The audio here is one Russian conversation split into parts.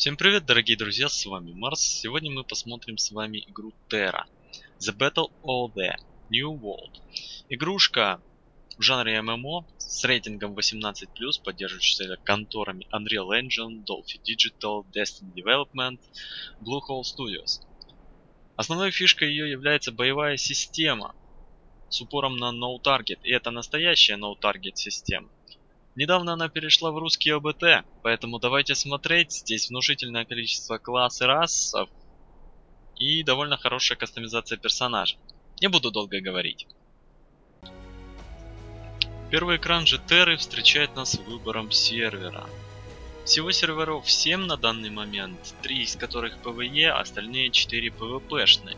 Всем привет, дорогие друзья, с вами Марс. Сегодня мы посмотрим с вами игру Terra. The Battle of the New World. Игрушка в жанре ММО с рейтингом 18+, поддерживающаяся конторами Unreal Engine, Dolphin Digital, Destiny Development, Bluehole Studios. Основной фишкой ее является боевая система с упором на No Target, и это настоящая No Target система. Недавно она перешла в русский ОБТ, поэтому давайте смотреть. Здесь внушительное количество класс и расов. И довольно хорошая кастомизация персонажа. Не буду долго говорить. Первый экран GTR встречает нас выбором сервера. Всего серверов 7 на данный момент, 3 из которых PvE, а остальные 4 PvP-шные.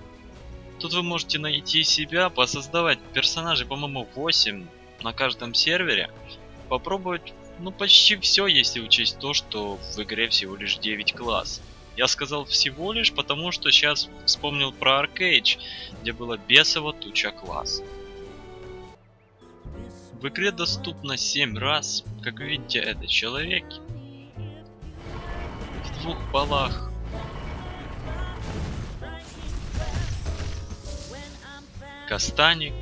Тут вы можете найти себя, посоздавать персонажей, по-моему, 8 на каждом сервере попробовать ну почти все, если учесть то, что в игре всего лишь 9 классов. Я сказал всего лишь, потому что сейчас вспомнил про Arcade, где было бесово туча класс. В игре доступно 7 раз. Как видите, это человек. В двух полах. Кастаник.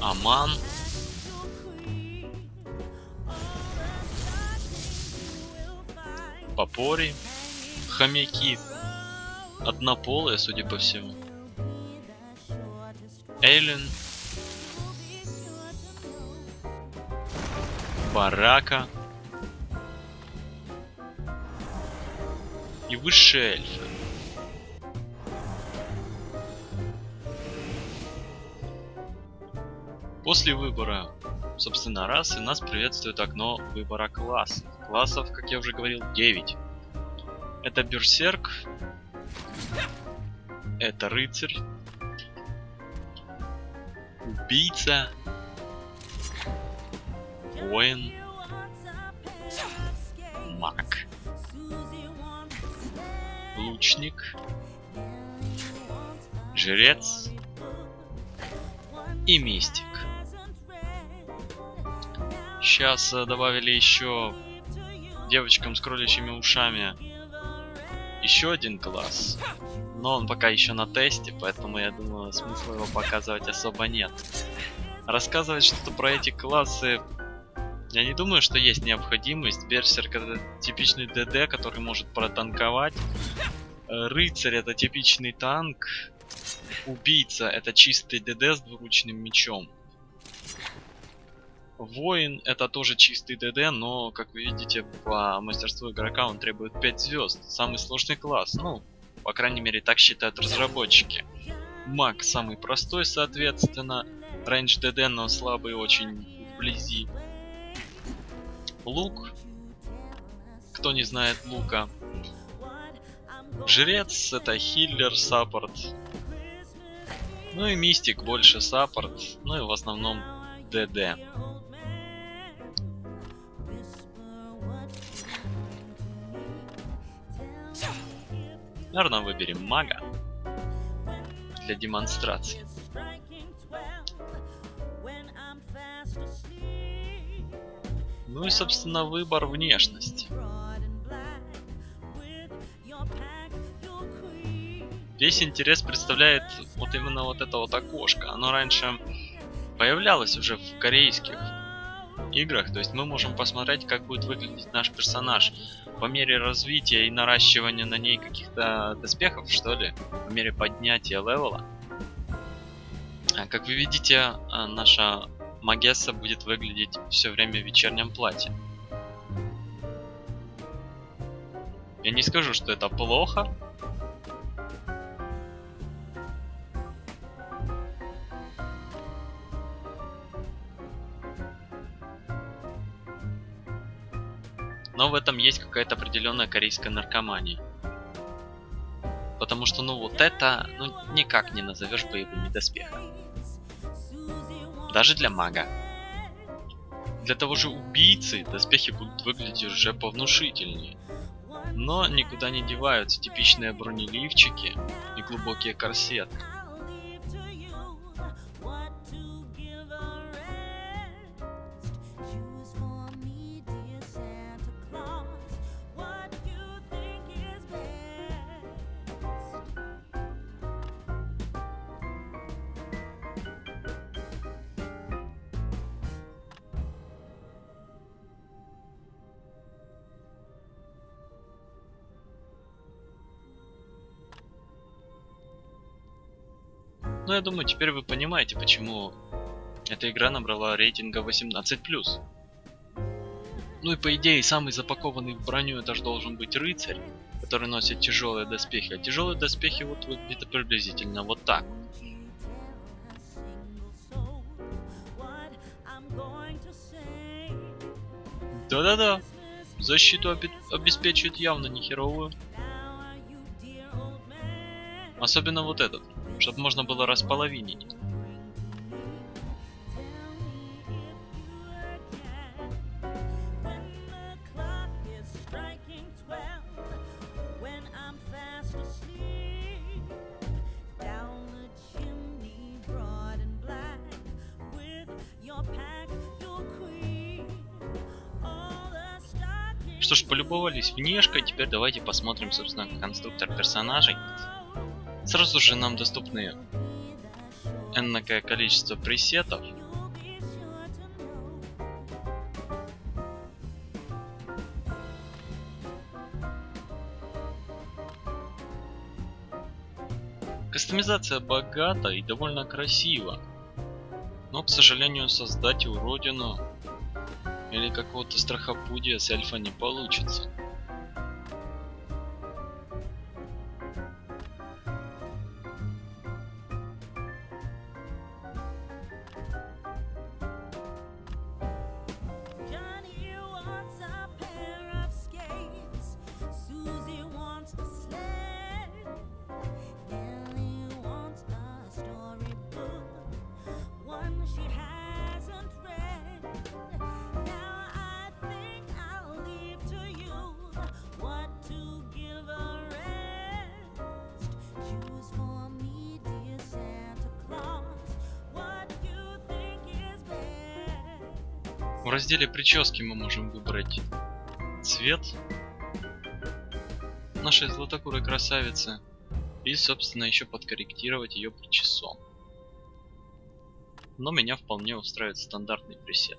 Аман. Попори. Хомяки. Однополые, судя по всему. Эйлен. Барака. И высшие эльфы. После выбора, собственно, расы нас приветствует окно выбора классов. Классов, как я уже говорил, 9. Это Берсерк, это Рыцарь, Убийца, Воин, Маг, Лучник, Жрец и Мистик. Сейчас э, добавили еще девочкам с кроличьими ушами еще один класс. Но он пока еще на тесте, поэтому я думаю, смысла его показывать особо нет. Рассказывать что-то про эти классы я не думаю, что есть необходимость. Берсерк это типичный ДД, который может протанковать. Э, Рыцарь это типичный танк. Убийца это чистый ДД с двуручным мечом. Воин это тоже чистый ДД, но, как вы видите, по мастерству игрока он требует 5 звезд. Самый сложный класс. Ну, по крайней мере, так считают разработчики. Маг самый простой, соответственно. Range ДД, но слабый очень вблизи. Лук. Кто не знает лука. Жрец это хиллер, саппорт. Ну и мистик больше саппорт. Ну и в основном ДД. Наверное, выберем мага для демонстрации. Ну и, собственно, выбор внешности. Весь интерес представляет вот именно вот это вот окошко. Оно раньше появлялось уже в корейских играх, то есть мы можем посмотреть, как будет выглядеть наш персонаж по мере развития и наращивания на ней каких-то доспехов, что ли, по мере поднятия левела. А, как вы видите, а, наша Магесса будет выглядеть все время в вечернем платье. Я не скажу, что это плохо, Но в этом есть какая-то определенная корейская наркомания. Потому что, ну, вот это, ну, никак не назовешь боевыми доспехами. Даже для мага. Для того же убийцы доспехи будут выглядеть уже повнушительнее. Но никуда не деваются типичные бронеливчики и глубокие корсеты. Ну, я думаю, теперь вы понимаете, почему эта игра набрала рейтинга 18+. Ну и по идее, самый запакованный в броню это же должен быть рыцарь, который носит тяжелые доспехи. А тяжелые доспехи вот где-то приблизительно вот так. Да-да-да. Защиту обеспечивает явно не херовую. Особенно вот этот, чтобы можно было располовинить. Что ж, полюбовались внешкой, теперь давайте посмотрим, собственно, конструктор персонажей. Сразу же нам доступны энное количество пресетов. Кастомизация богата и довольно красива. Но, к сожалению, создать уродину или какого-то страхопудия с эльфа не получится. В разделе прически мы можем выбрать цвет нашей золотокурой красавицы и, собственно, еще подкорректировать ее причесон. Но меня вполне устраивает стандартный пресет.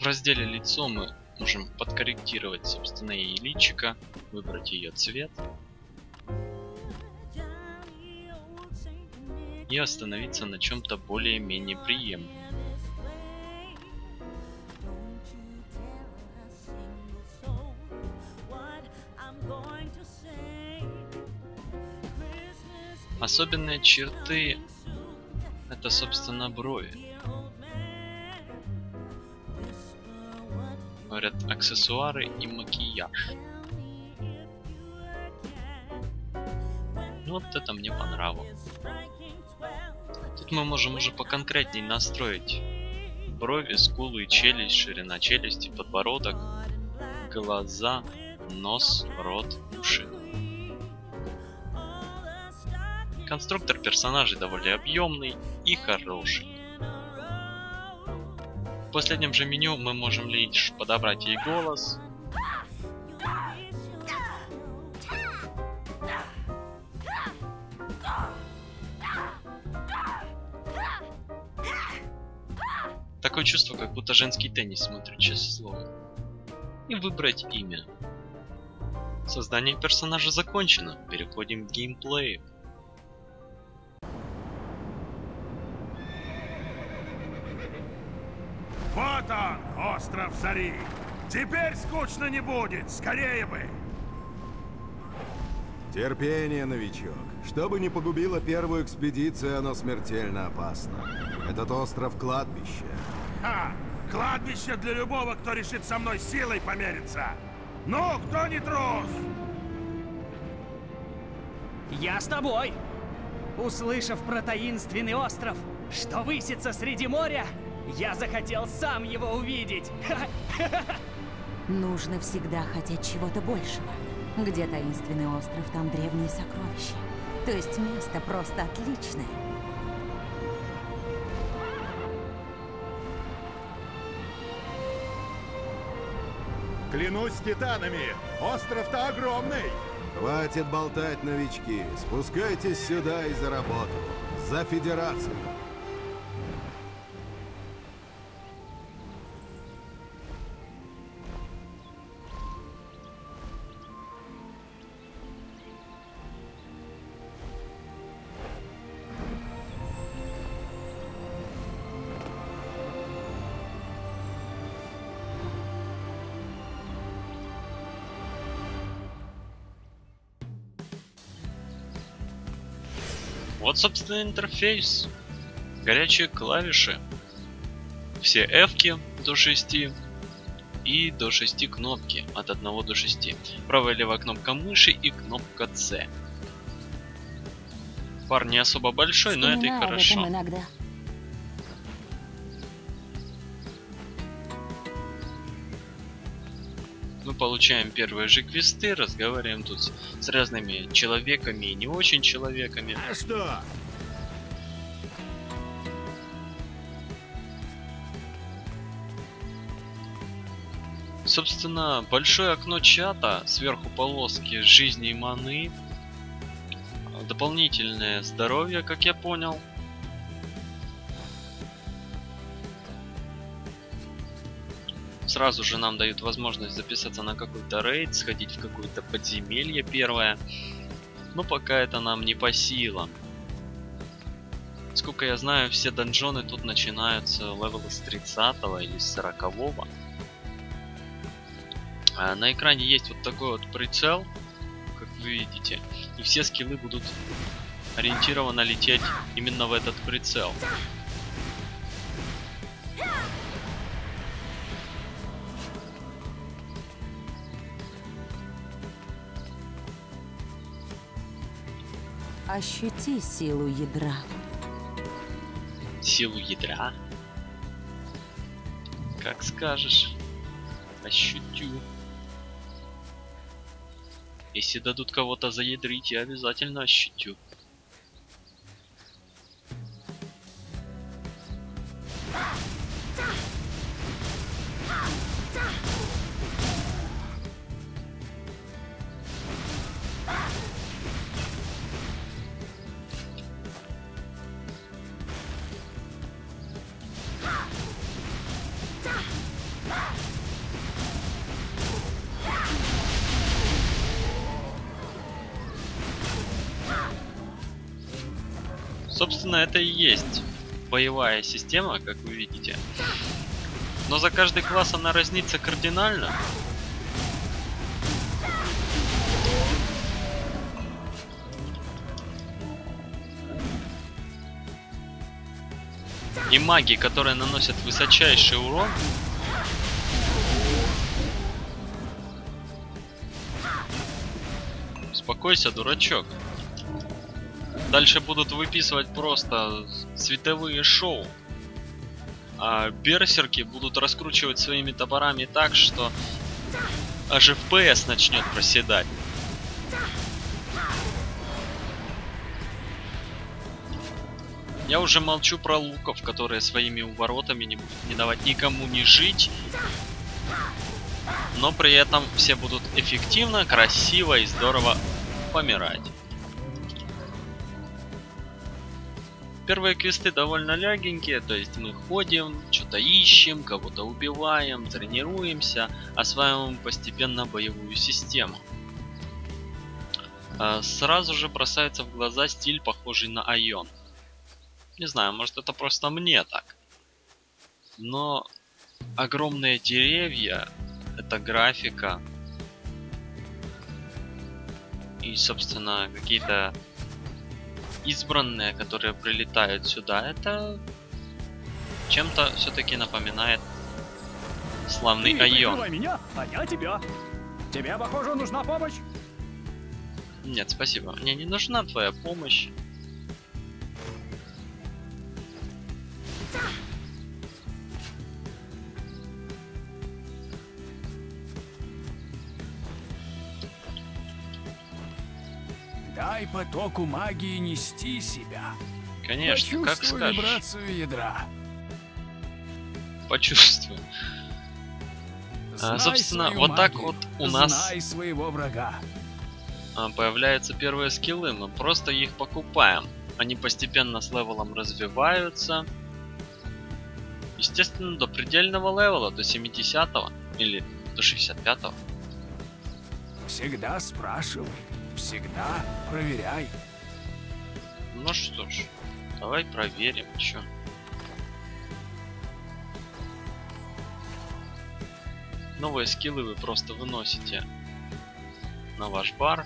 В разделе лицо мы можем подкорректировать, собственно, ей личика, выбрать ее цвет и остановиться на чем-то более-менее приемлемом. Особенные черты это собственно брови. Говорят, аксессуары и макияж. Вот это мне понравилось. Тут мы можем уже поконкретней настроить брови, скулы, челюсть, ширина челюсти, подбородок, глаза, нос, рот, уши. Конструктор персонажей довольно объемный и хороший. В последнем же меню мы можем лишь подобрать ей голос. Такое чувство, как будто женский теннис смотрит, честное слово. И выбрать имя. Создание персонажа закончено. Переходим к геймплею. Остров Зари. Теперь скучно не будет, скорее бы. Терпение, новичок. Чтобы не погубила первую экспедицию, оно смертельно опасно. Этот остров — кладбище. Ха! Кладбище для любого, кто решит со мной силой помериться. Ну, кто не трус? Я с тобой. Услышав про таинственный остров, что высится среди моря, я захотел сам его увидеть. Нужно всегда хотеть чего-то большего. Где таинственный остров, там древние сокровища. То есть место просто отличное. Клянусь титанами, остров-то огромный. Хватит болтать, новички. Спускайтесь сюда и за работу. За Федерацию. Вот, собственно, интерфейс. Горячие клавиши. Все f до 6 и до 6 кнопки от 1 до 6. Правая и левая кнопка мыши и кнопка C. Пар не особо большой, но это и Вспоминаю хорошо. иногда. Получаем первые же квесты, разговариваем тут с, с разными человеками и не очень человеками. А что? Собственно, большое окно чата, сверху полоски жизни и маны, дополнительное здоровье, как я понял. Сразу же нам дают возможность записаться на какой-то рейд, сходить в какое-то подземелье первое. Но пока это нам не по силам. Сколько я знаю, все донжоны тут начинаются левела с 30 или с 40 -го. А на экране есть вот такой вот прицел, как вы видите. И все скиллы будут ориентированно лететь именно в этот прицел. Ощути силу ядра. Силу ядра. Как скажешь. Ощутю. Если дадут кого-то заядрить, я обязательно ощутю. Это и есть боевая система, как вы видите. Но за каждый класс она разнится кардинально. И маги, которые наносят высочайший урон, Успокойся, дурачок. Дальше будут выписывать просто световые шоу. А берсерки будут раскручивать своими топорами так, что аж FPS начнет проседать. Я уже молчу про луков, которые своими уворотами не будут не давать никому не жить. Но при этом все будут эффективно, красиво и здорово помирать. Первые квесты довольно лягенькие, то есть мы ходим, что-то ищем, кого-то убиваем, тренируемся, осваиваем постепенно боевую систему. А, Сразу же бросается в глаза стиль, похожий на Айон. Не знаю, может это просто мне так. Но огромные деревья, это графика. И, собственно, какие-то избранные, которые прилетают сюда, это чем-то все-таки напоминает славный Ты Айон. меня, а я тебя. Тебе, похоже, нужна помощь? Нет, спасибо. Мне не нужна твоя помощь. Дай потоку магии нести себя. Конечно, как скажешь. вибрацию ядра. Почувствую. Знай собственно, свою вот так магию, вот у нас- Знай своего врага. А, появляются первые скиллы, мы просто их покупаем. Они постепенно с level ом развиваются. Естественно, до предельного level а, до 70 или до 65 Всегда спрашивай. Всегда проверяй. Ну что ж, давай проверим, чё. Новые скиллы вы просто выносите на ваш бар.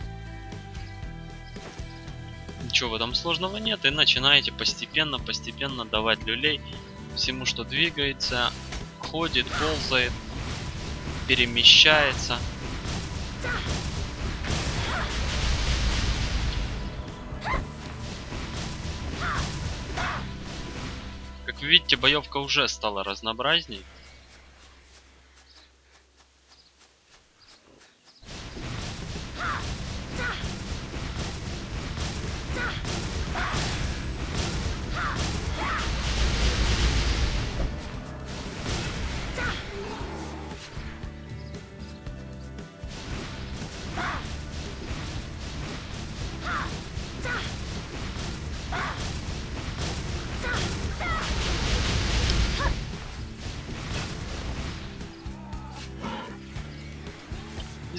ничего в этом сложного нет, и начинаете постепенно, постепенно давать люлей всему, что двигается, ходит, ползает, перемещается. Видите, боевка уже стала разнообразней.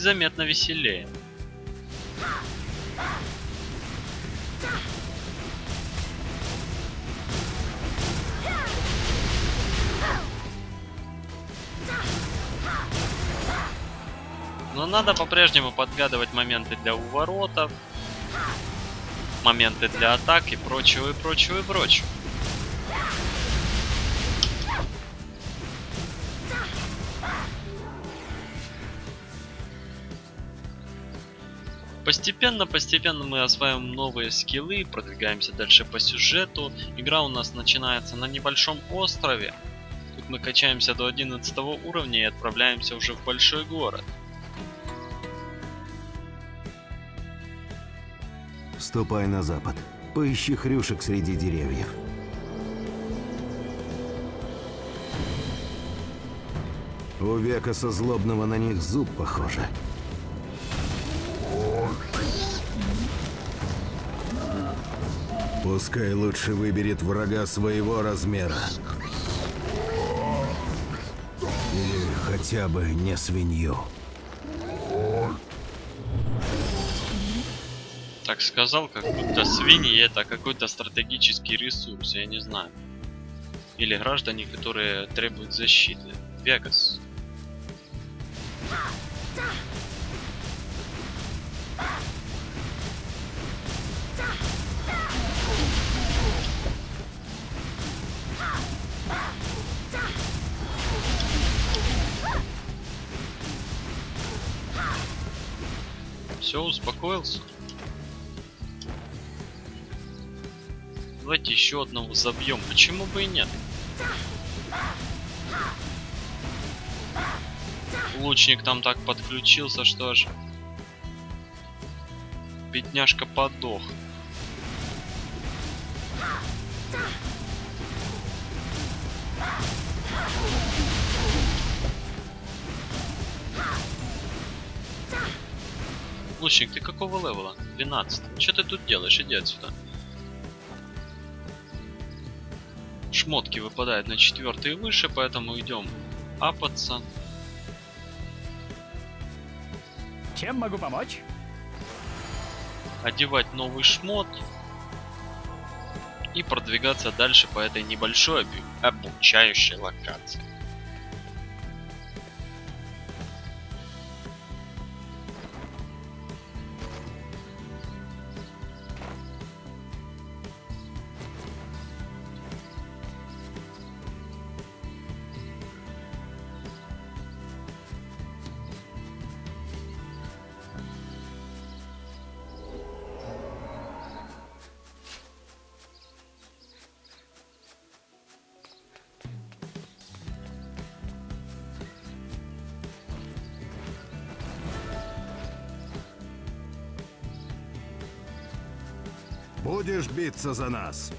Заметно веселее. Но надо по-прежнему подгадывать моменты для уворотов, моменты для атак и прочего, и прочего, и прочего. Постепенно, постепенно мы осваиваем новые скиллы, продвигаемся дальше по сюжету. Игра у нас начинается на небольшом острове. Тут мы качаемся до 11 уровня и отправляемся уже в большой город. Ступай на запад. Поищи хрюшек среди деревьев. У века со злобного на них зуб похоже. Пускай лучше выберет врага своего размера. Или хотя бы не свинью. Так сказал, как будто свиньи это какой-то стратегический ресурс, я не знаю. Или граждане, которые требуют защиты. Вегас. Все, успокоился. Давайте еще одного забьем. Почему бы и нет? Лучник там так подключился, что ж. Бедняжка подох. Лучник, ты какого левела? 12. Что ты тут делаешь? Иди отсюда. Шмотки выпадают на четвертый и выше, поэтому идем апаться. Чем могу помочь? Одевать новый шмот. И продвигаться дальше по этой небольшой обу- обучающей локации. Будешь биться за нас.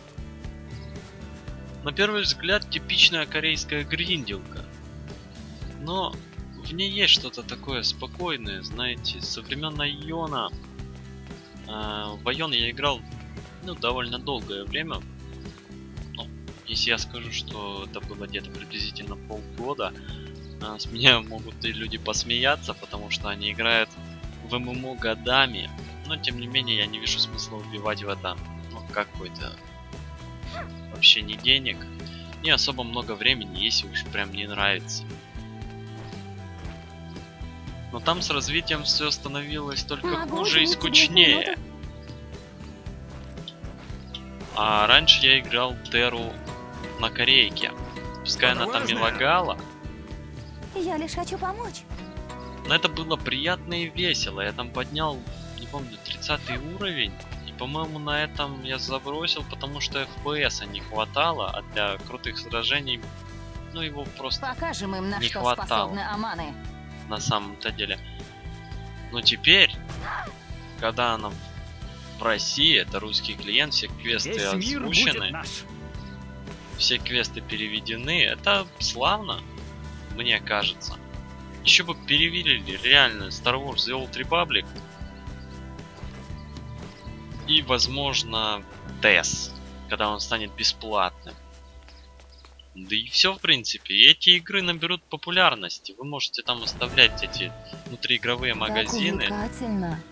На первый взгляд типичная корейская гринделка. Но в ней есть что-то такое спокойное, знаете, со времен Айона. А, в Айон я играл ну, довольно долгое время. Ну, если я скажу, что это было где-то приблизительно полгода, а, с меня могут и люди посмеяться, потому что они играют в ММО годами. Но тем не менее я не вижу смысла убивать в это ну, какой-то вообще не денег, не особо много времени, если уж прям не нравится. Но там с развитием все становилось только Могу хуже и скучнее. А раньше я играл Теру на корейке. Пускай она там и Важно. лагала, Я лишь хочу помочь. но это было приятно и весело. Я там поднял, не помню, 30 уровень. И, по-моему, на этом я забросил, потому что FPS не хватало, а для крутых сражений, ну, его просто Покажем им, на Не что хватало. способны Аманы. на самом-то деле. Но теперь, когда она в России, это русский клиент, все квесты Весь озвучены, все квесты переведены, это славно, мне кажется. Еще бы перевели реально Star Wars The Old Republic и, возможно, TES, когда он станет бесплатным. Да и все, в принципе. И эти игры наберут популярности. Вы можете там оставлять эти внутриигровые магазины, Так увлекательно.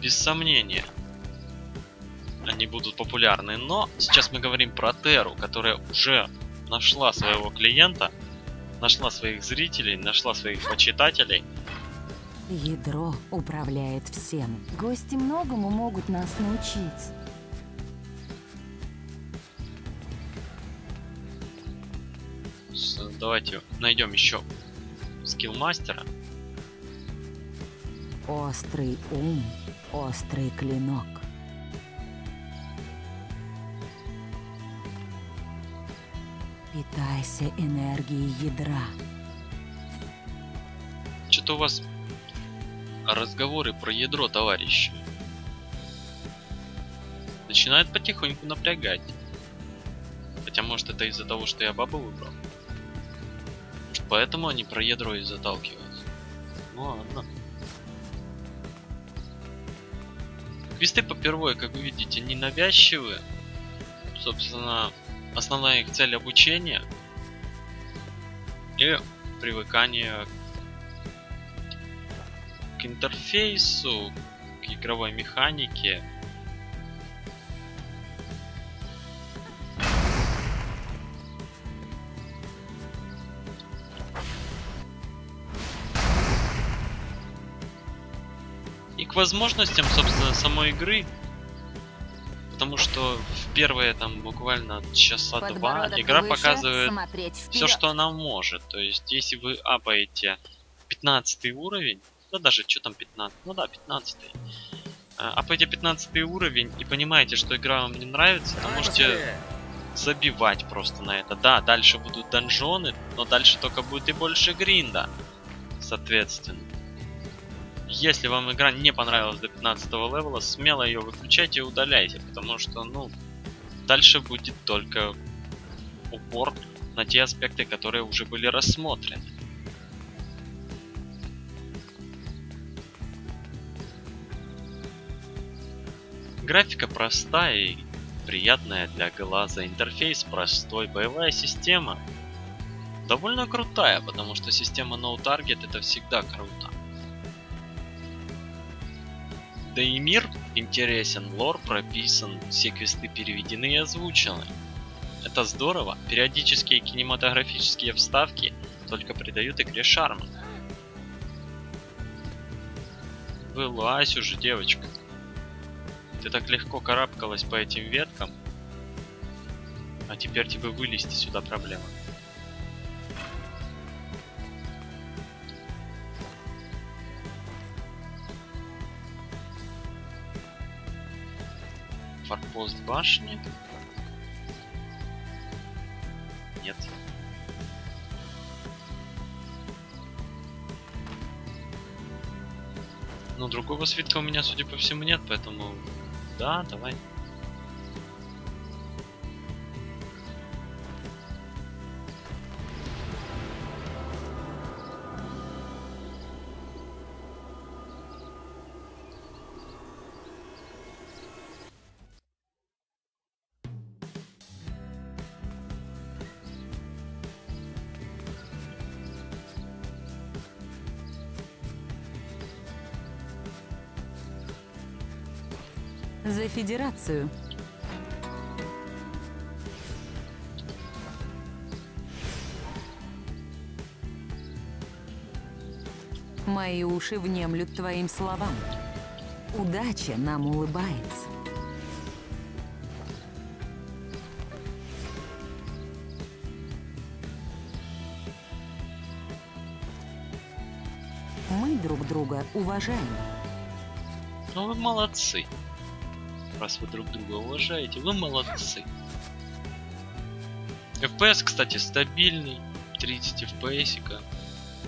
без сомнения. Они будут популярны. Но сейчас мы говорим про Теру, которая уже нашла своего клиента, нашла своих зрителей, нашла своих почитателей. Ядро управляет всем. Гости многому могут нас научить. Давайте найдем еще скилл мастера. Острый ум, острый клинок. Питайся энергией ядра. Что-то у вас разговоры про ядро, товарищи. Начинает потихоньку напрягать. Хотя может это из-за того, что я бабу выбрал. Может поэтому они про ядро и заталкиваются. Ну ладно. Квесты по первой, как вы видите, ненавязчивые. Собственно, основная их цель обучения и привыкание к интерфейсу, к игровой механике. И к возможностям, собственно, самой игры. Потому что в первые там буквально часа два игра выше, показывает все, что она может. То есть, если вы апаете 15 уровень, ну даже что там 15, ну да, 15 апаете 15 уровень и понимаете, что игра вам не нравится, то можете забивать просто на это. Да, дальше будут донжоны, но дальше только будет и больше гринда, соответственно. Если вам игра не понравилась до 15 левела, смело ее выключайте и удаляйте, потому что, ну, дальше будет только упор на те аспекты, которые уже были рассмотрены. Графика простая и приятная для глаза, интерфейс простой, боевая система довольно крутая, потому что система No Target это всегда круто. Да и мир интересен, лор прописан, все квесты переведены и озвучены. Это здорово, периодические кинематографические вставки только придают игре шарма. Вылазь уже, девочка. Ты так легко карабкалась по этим веткам. А теперь тебе вылезти сюда проблема. Форпост башни. Нет. Но другого свитка у меня, судя по всему, нет, поэтому... Да, давай. За Федерацию. Мои уши внемлют твоим словам. Удача нам улыбается. Мы друг друга уважаем. Ну вы молодцы. Раз вы друг друга уважаете, вы молодцы. FPS, кстати, стабильный. 30 FPS.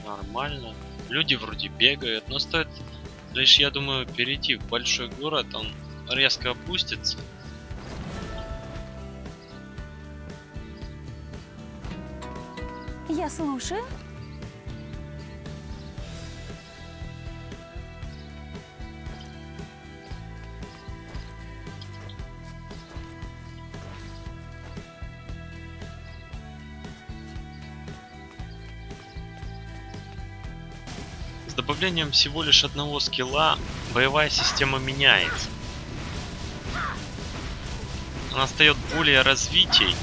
Нормально. Люди вроде бегают, но стоит лишь, я думаю, перейти в большой город, он резко опустится. Я слушаю. Добавлением всего лишь одного скилла боевая система меняется. Она стает более развитей.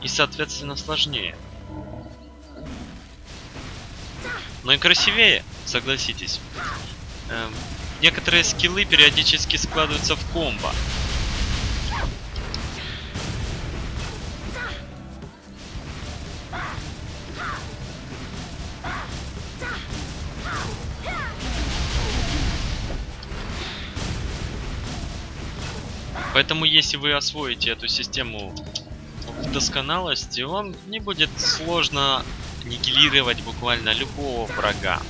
И соответственно сложнее. Но и красивее, согласитесь. Эм, некоторые скиллы периодически складываются в комбо. Поэтому если вы освоите эту систему в досконалости, вам не будет сложно нигилировать буквально любого врага.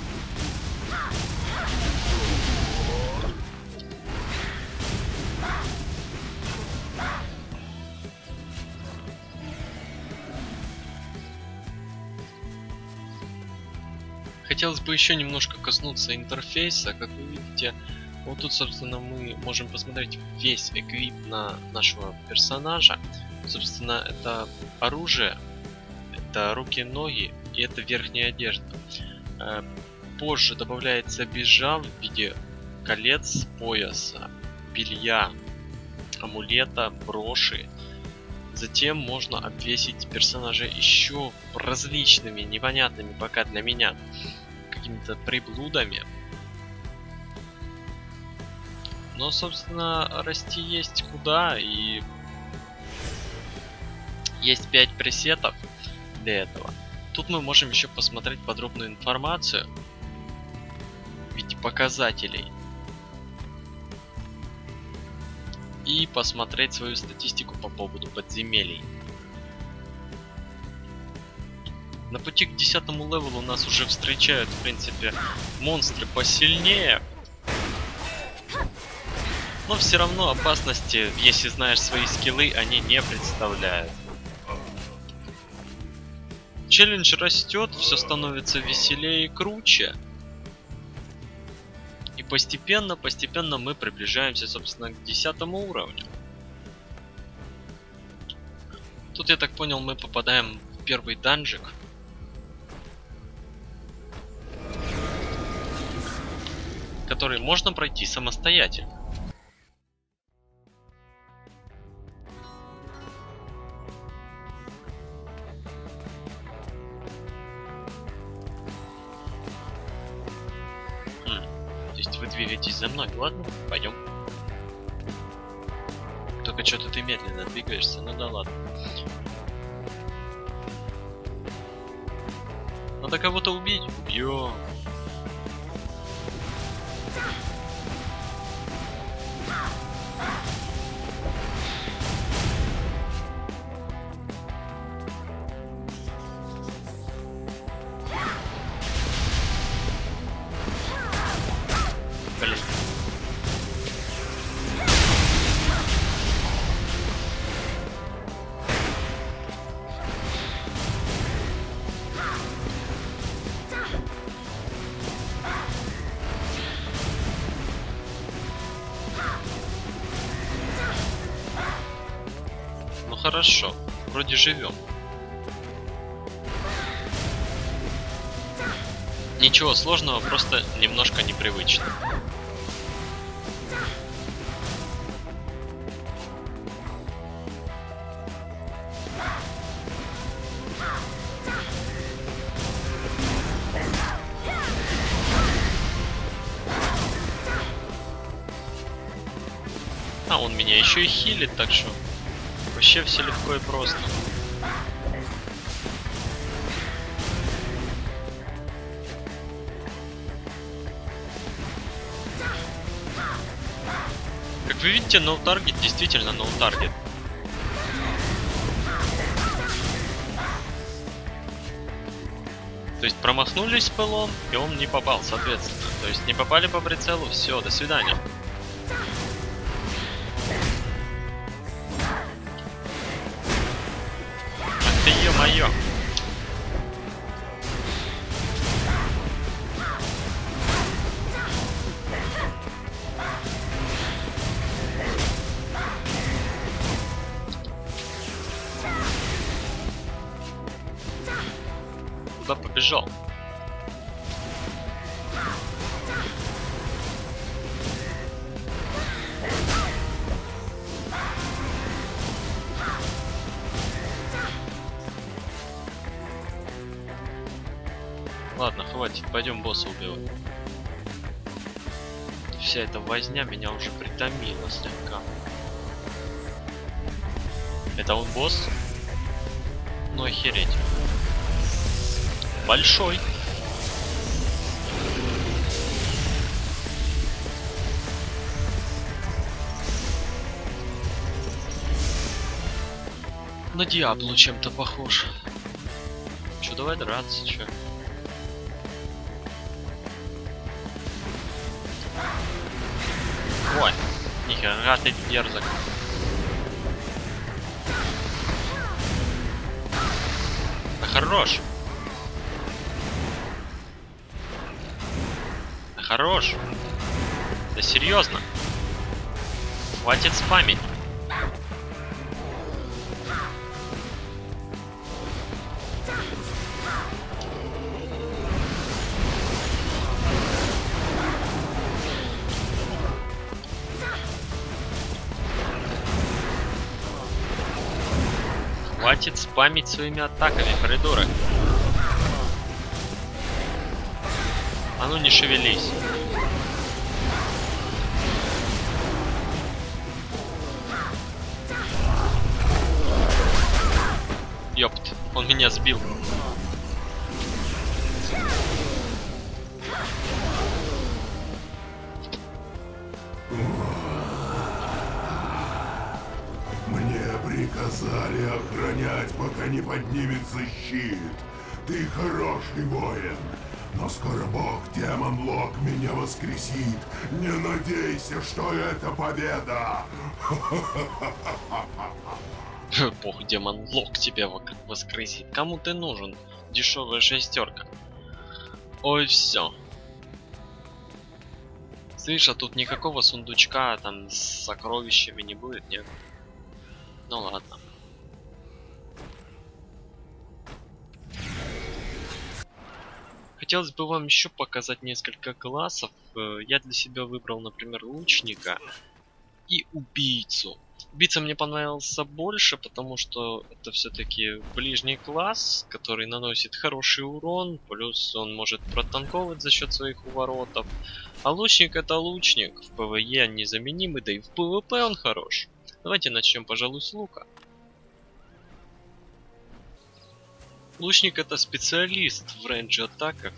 Хотелось бы еще немножко коснуться интерфейса. Как вы видите, вот тут, собственно, мы можем посмотреть весь эквип на нашего персонажа. Собственно, это оружие, это руки, ноги и это верхняя одежда. Э, позже добавляется бижам в виде колец, пояса, белья, амулета, броши. Затем можно обвесить персонажа еще различными, непонятными пока для меня, какими-то приблудами. Но, собственно, расти есть куда, и есть 5 пресетов для этого. Тут мы можем еще посмотреть подробную информацию в виде показателей. И посмотреть свою статистику по поводу подземелий. На пути к 10 левелу нас уже встречают, в принципе, монстры посильнее. Но все равно опасности, если знаешь свои скиллы, они не представляют. Челлендж растет, все становится веселее и круче. И постепенно, постепенно мы приближаемся, собственно, к десятому уровню. Тут, я так понял, мы попадаем в первый данжик. Который можно пройти самостоятельно. Вы двигаетесь за мной. Ладно, пойдем. Только что-то ты медленно двигаешься, ну да ладно. Надо кого-то убить. Убьем. Сложного, просто немножко непривычно. А, он меня еще и хилит, так что Вообще все легко и просто. Видите, no target действительно no target. То есть промахнулись пылом, и он не попал, соответственно. То есть не попали по прицелу, все, до свидания. Возня меня уже притомила слегка. Это он босс? Ну охереть. Большой. На Диаблу чем-то похож. Чё, давай драться, чё? Ты дерзок. Да хорош. Да хорош. Да серьезно. Хватит спамить. Хватит спамить своими атаками, придурок. А ну не шевелись. Ёпт, он меня сбил. Поднимется щит. Ты хороший воин, но скоро бог демон Лок меня воскресит. Не надейся, что это победа. Бог демон лок тебя воскресит. Кому ты нужен? Дешевая шестерка. Ой, все. Слышь, а тут никакого сундучка там с сокровищами не будет, нет? Ну ладно. Хотелось бы вам еще показать несколько классов. Э, Я для себя выбрал, например, лучника и убийцу. Убийца мне понравился больше, потому что это все-таки ближний класс, который наносит хороший урон, плюс он может протанковывать за счет своих уворотов. А лучник это лучник, в PvE незаменимый, да и в PvP он хорош. Давайте начнем, пожалуй, с лука. Лучник это специалист в рейндже атаках.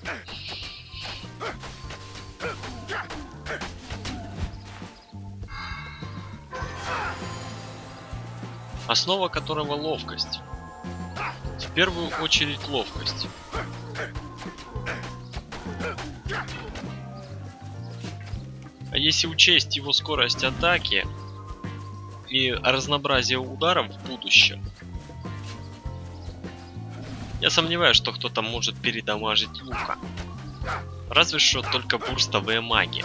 Основа которого ловкость. В первую очередь ловкость. А если учесть его скорость атаки и разнообразие ударов в будущем, я сомневаюсь, что кто-то может передамажить лука. Разве что только бурстовые маги.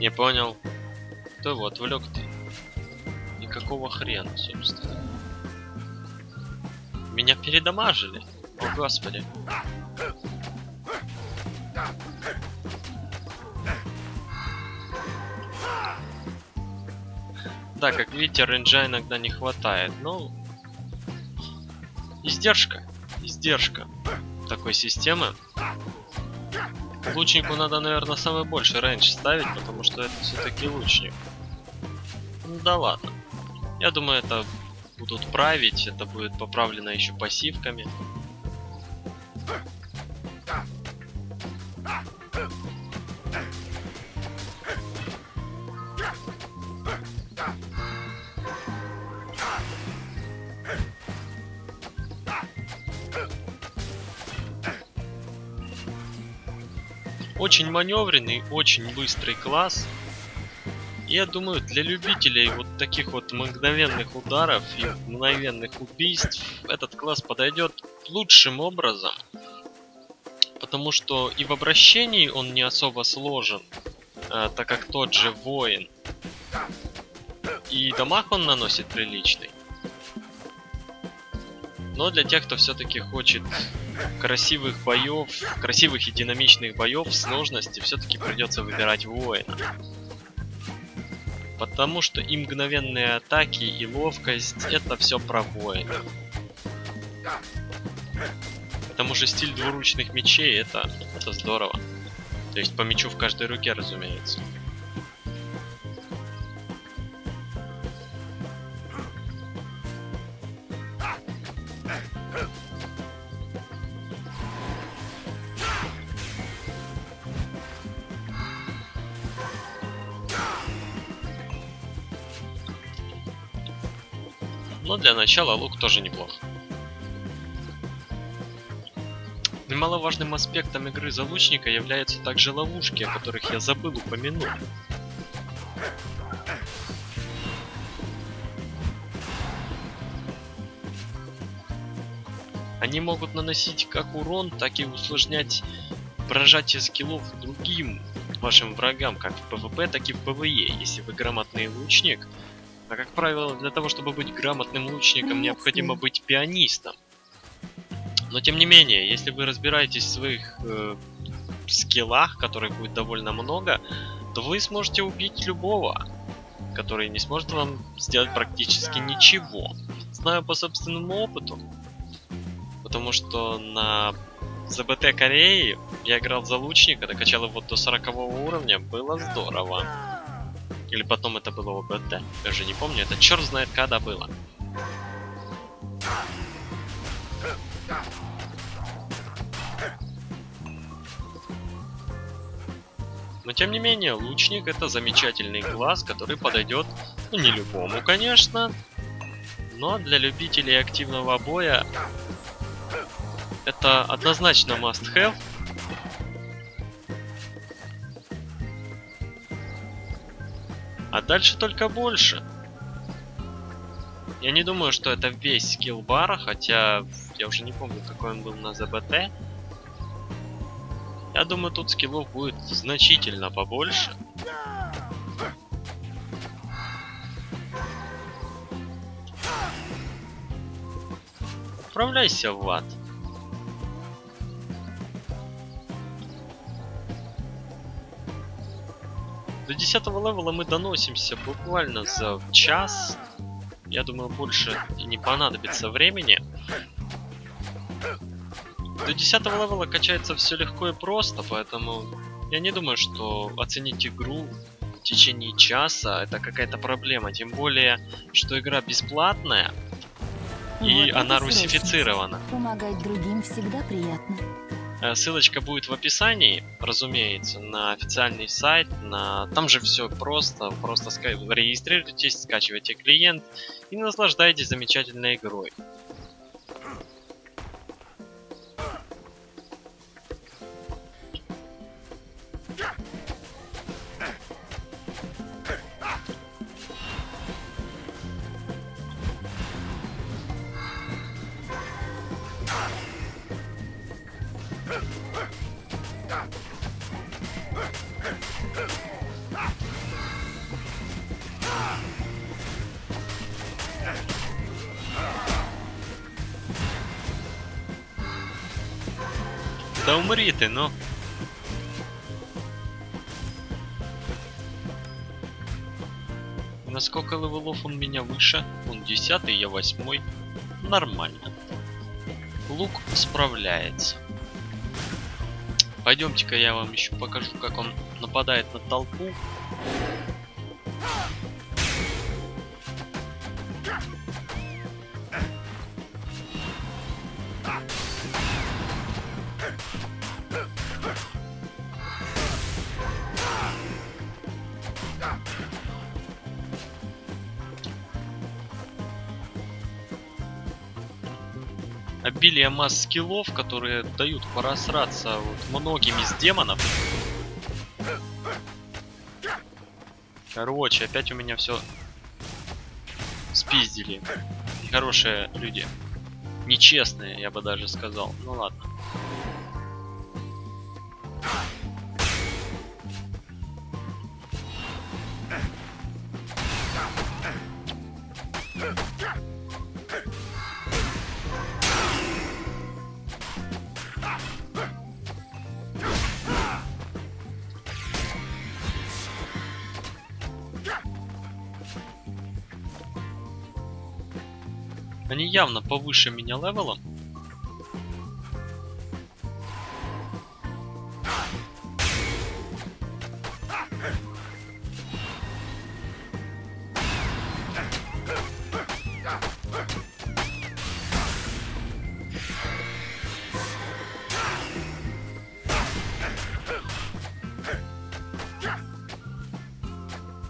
Не понял. Кто его отвлек ты? Никакого хрена, собственно. Меня передамажили. О, господи. Да, как видите, рейнджа иногда не хватает, но... Издержка. издержка такой системы. Лучнику надо, наверное, самый больший рейндж ставить, потому что это все-таки лучник. Ну да ладно. Я думаю, это будут править, это будет поправлено еще пассивками. Очень маневренный, очень быстрый класс. Я думаю, для любителей вот таких вот мгновенных ударов и мгновенных убийств этот класс подойдет лучшим образом. Потому что и в обращении он не особо сложен, а, так как тот же воин. И дамаг он наносит приличный. Но для тех, кто все-таки хочет красивых боев, красивых и динамичных боев, сложности все-таки придется выбирать воина. Потому что и мгновенные атаки, и ловкость это все про воина. Потому что стиль двуручных мечей это, это здорово. То есть по мечу в каждой руке, разумеется. Для начала лук тоже неплох. Немаловажным аспектом игры за лучника являются также ловушки, о которых я забыл упомянуть. Они могут наносить как урон, так и усложнять прожатие скиллов другим вашим врагам, как в PvP, так и в PvE. Если вы грамотный лучник, а как правило, для того, чтобы быть грамотным лучником, необходимо быть пианистом. Но тем не менее, если вы разбираетесь в своих э, скиллах, которых будет довольно много, то вы сможете убить любого, который не сможет вам сделать практически ничего. Знаю по собственному опыту, потому что на ЗБТ Кореи я играл за лучника, докачал его до 40 уровня, было здорово. Или потом это было ОБТ. Я уже не помню, это черт знает когда было. Но тем не менее, лучник это замечательный класс, который подойдет, ну не любому, конечно, но для любителей активного боя это однозначно must have. А дальше только больше. Я не думаю, что это весь скилл бара, хотя я уже не помню, какой он был на ЗБТ. Я думаю, тут скиллов будет значительно побольше. Отправляйся в ад. До 10 level а мы доносимся буквально за час. Я думаю, больше и не понадобится времени. До 10 level а качается все легко и просто, поэтому я не думаю, что оценить игру в течение часа это какая-то проблема. Тем более, что игра бесплатная и Вот она русифицирована. Помогать другим всегда приятно. Э, Ссылочка будет в описании, разумеется, на официальный сайт. На... Там же все просто. Просто ска- регистрируйтесь, скачивайте клиент и наслаждайтесь замечательной игрой. Ты, ну. Насколько level ов он меня выше? Он 10, я 8. Нормально. лук справляется. Пойдемте-ка я вам еще покажу, как он нападает на толпу. Обилие масс скиллов, которые дают порасраться вот многим из демонов. Короче, опять у меня все спиздили. Хорошие люди. Нечестные, я бы даже сказал. Ну ладно. Явно повыше меня левелом.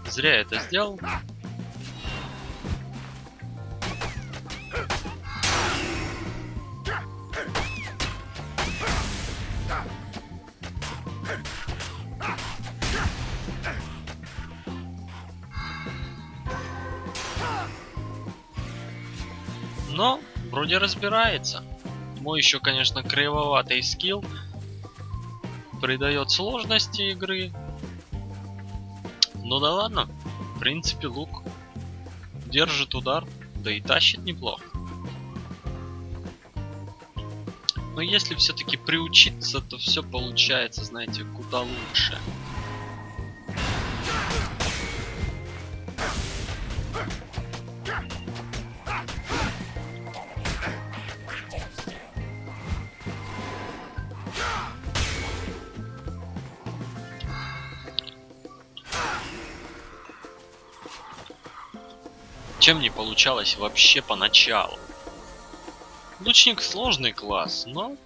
Зря я это сделал. Но вроде разбирается. Мой еще, конечно, кривоватый скилл придает сложности игры. Ну да ладно, в принципе лук держит удар, да и тащит неплохо. Но если все-таки приучиться, то все получается, знаете, куда лучше. Чем не получалось вообще поначалу. Лучник сложный класс, но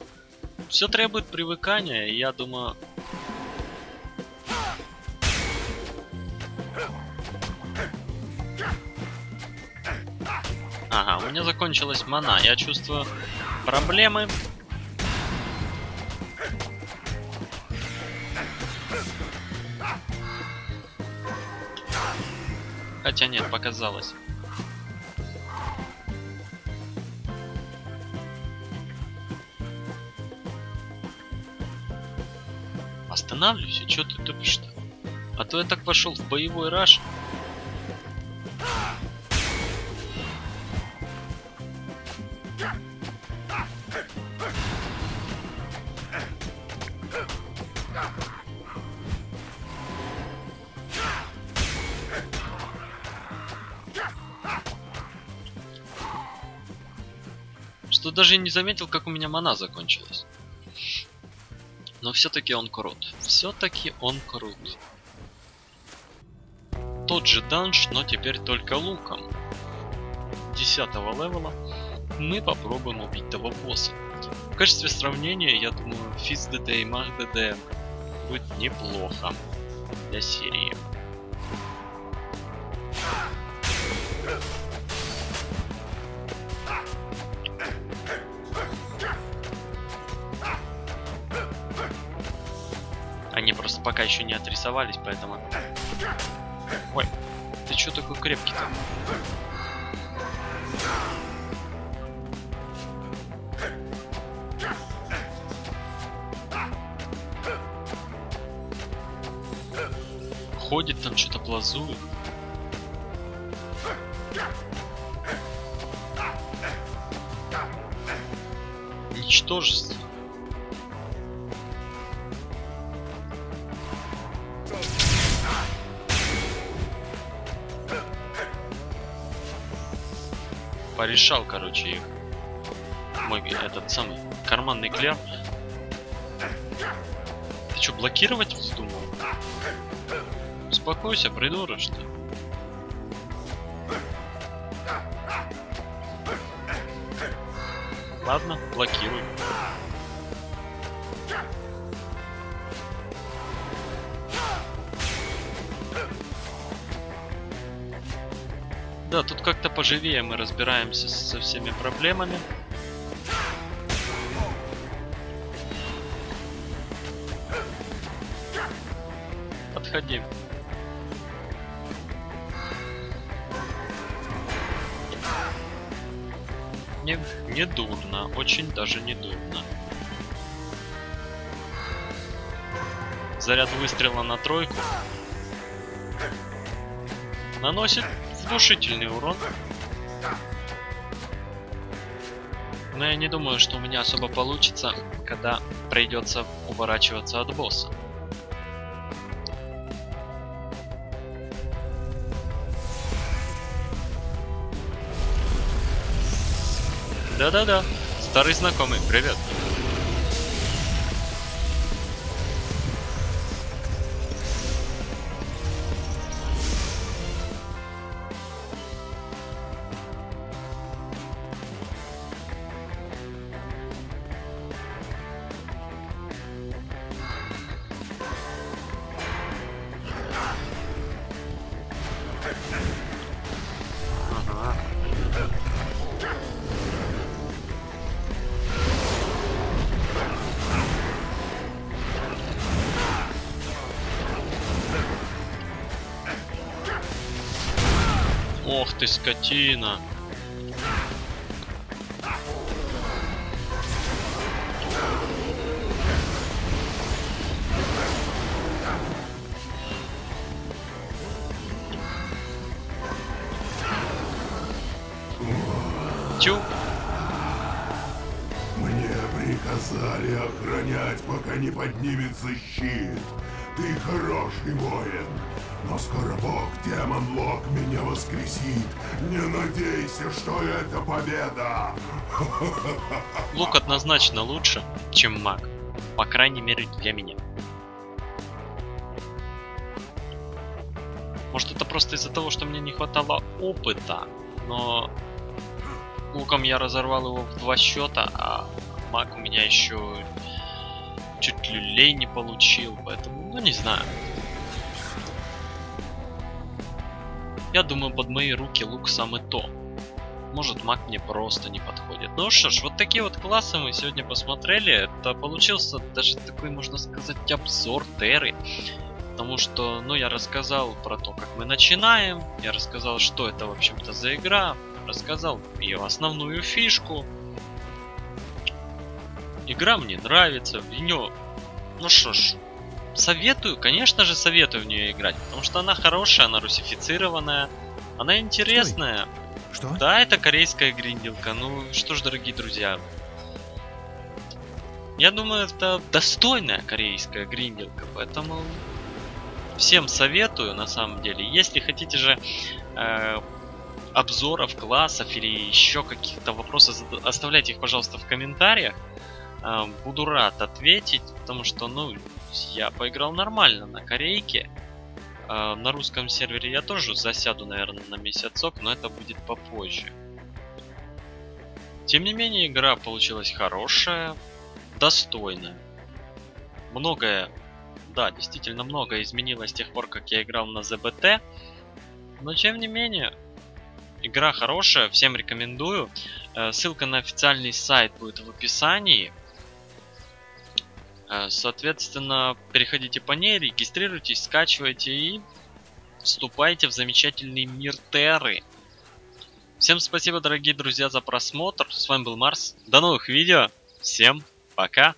все требует привыкания, и я думаю... Ага, у меня закончилась мана. Я чувствую проблемы. Хотя нет, показалось. Останавливайся, что ты тупишь-то? А то я так пошел в боевой раш. Что даже не заметил, как у меня мана закончилась. Но все-таки он крут. Все-таки он крут. Тот же данж, но теперь только луком. 10 левела мы попробуем убить того босса. В качестве сравнения, я думаю, Физ ДД и Мах ДД будет неплохо для серии. Еще не отрисовались, поэтому... Ой, ты что такой крепкий-то? Ходит там, что-то плазует. Ничтожество. Порешал, короче, их. мой этот самый карманный клер. Ты что, блокировать вздумал? Успокойся, придурок, что? Ладно, блокируй. Да, тут как-то поживее мы разбираемся со всеми проблемами. Подходи. Не, не дурно, очень даже не дурно. Заряд выстрела на тройку наносит внушительный урон. Но я не думаю, что у меня особо получится, когда придется уворачиваться от босса. Да-да-да, старый знакомый, привет. Ох ты, скотина. Тю. Мне приказали охранять, пока не поднимется щит. Ты хороший воин, но скоро бог демон Лок меня воскресит. Не надейся, что это победа. Лук однозначно лучше, чем маг. По крайней мере для меня. Может это просто из-за того, что мне не хватало опыта, но луком я разорвал его в два счета, а маг у меня еще чуть люлей не получил, поэтому, ну не знаю. Я думаю, под мои руки лук самый то. Может, маг мне просто не подходит. Ну что ж, вот такие вот классы мы сегодня посмотрели. Это получился даже такой, можно сказать, обзор Терры. Потому что, ну, я рассказал про то, как мы начинаем. Я рассказал, что это, в общем-то, за игра. Рассказал ее основную фишку. Игра мне нравится. В нее, ну что ж, советую, конечно же, советую в нее играть. Потому что она хорошая, она русифицированная. Она интересная. Что? Да, это корейская гринделка. Ну что ж, дорогие друзья. Я думаю, это достойная корейская гринделка, поэтому всем советую, на самом деле. Если хотите же э, обзоров классов или еще каких-то вопросов, оставляйте их, пожалуйста, в комментариях. Э, буду рад ответить, потому что, ну, я поиграл нормально на корейке. Э, на русском сервере я тоже засяду, наверное, на месяцок, но это будет попозже. Тем не менее, игра получилась хорошая, достойная. Многое да, действительно много изменилось с тех пор, как я играл на ЗБТ. Но тем не менее, игра хорошая, всем рекомендую. Э, ссылка на официальный сайт будет в описании. Э, соответственно, переходите по ней, регистрируйтесь, скачивайте и вступайте в замечательный мир Терры. Всем спасибо, дорогие друзья, за просмотр. С вами был Марс. До новых видео. Всем пока.